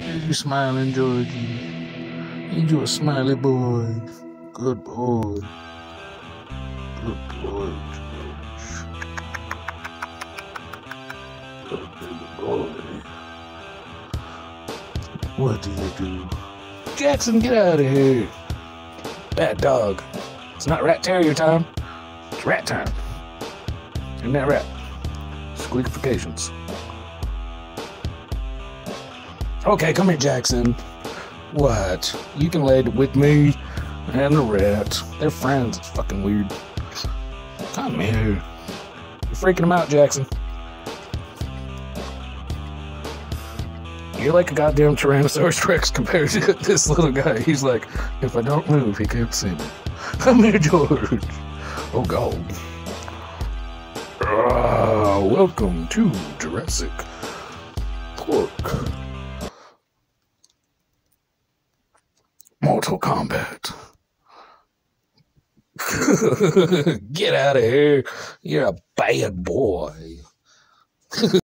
You smiling, Georgie. Ain't you a smiley boy? Good boy. Good boy, George. Good boy. What do you do? Jackson, get out of here. Bad dog. It's not rat terrier time. It's rat time. Isn't that rat? Squeakifications. Okay, come here, Jackson. What? You can lay with me and the rat. They're friends. It's fucking weird. Come here. You're freaking them out, Jackson. You're like a goddamn Tyrannosaurus Rex compared to this little guy. He's like, if I don't move, he can't see me. Come here, George. Oh, God. Ah, welcome to Jurassic Pork. Mortal Kombat. Get out of here. You're a bad boy.